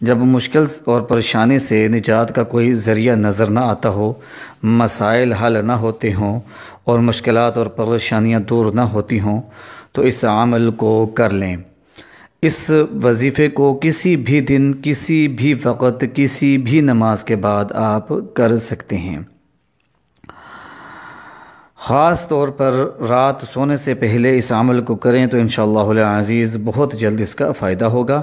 جب مشکل اور پریشانی سے نجات کا کوئی ذریعہ نظر نہ آتا ہو، مسائل حل نہ ہوتے ہوں اور مشکلات اور پریشانیاں دور نہ ہوتی ہوں، تو اس عمل کو کر لیں۔ اس وظیفے کو کسی بھی دن، کسی بھی وقت، کسی بھی نماز کے بعد آپ کر سکتے ہیں۔ خاص طور پر رات سونے سے پہلے اس عمل کو کریں تو انشاءاللہ العزیز بہت جلد اس کا فائدہ ہوگا۔